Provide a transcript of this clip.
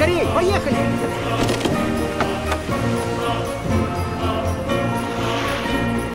Скорее, поехали!